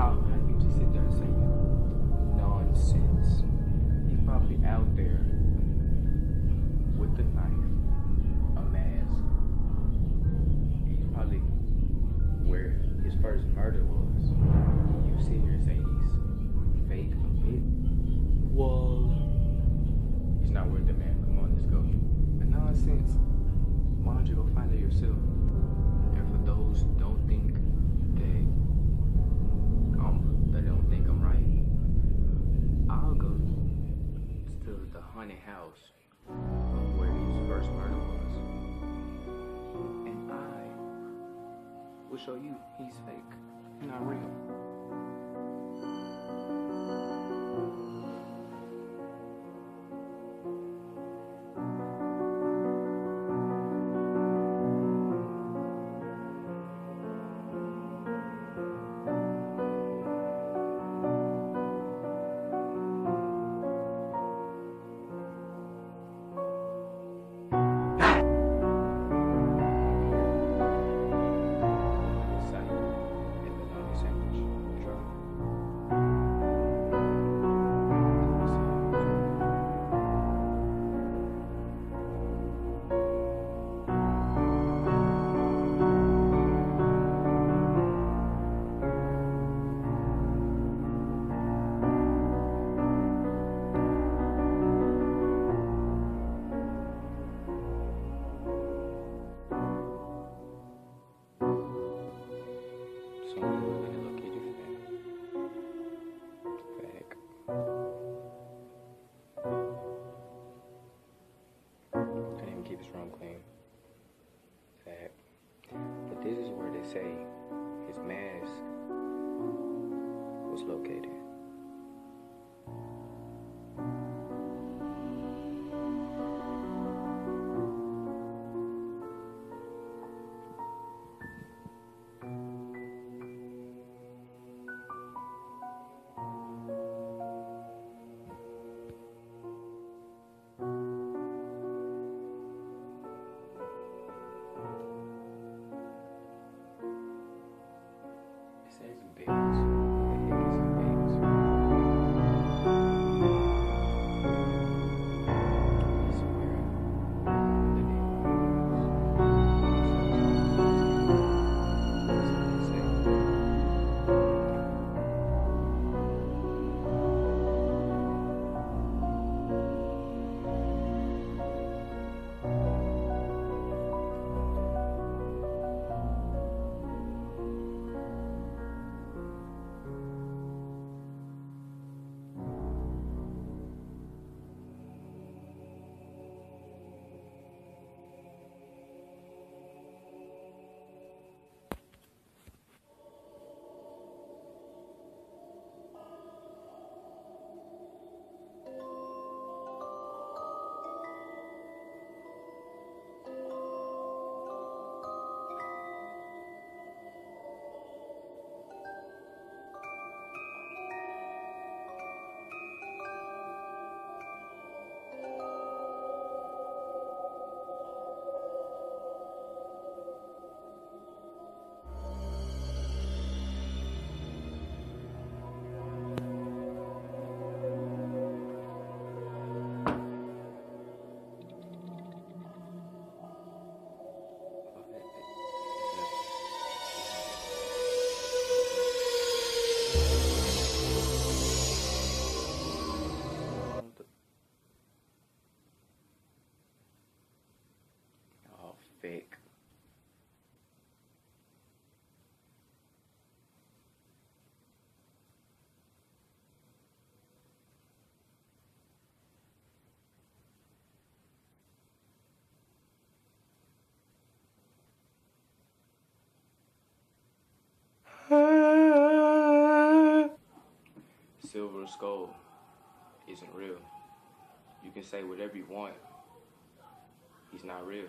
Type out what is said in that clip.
how can you just sit there and say nonsense? He's probably out there with the knife, a mask. He's probably where his first murder was. You sit here and say he's fake a bit. Well, he's not worth the man. Come on, let's go. The nonsense. Why don't you go find it yourself? And for those don't. Where his first murder was. And I will show you he's fake, not real. Fact. But this is where they say his mask was located. Silver Skull isn't real. You can say whatever you want. He's not real.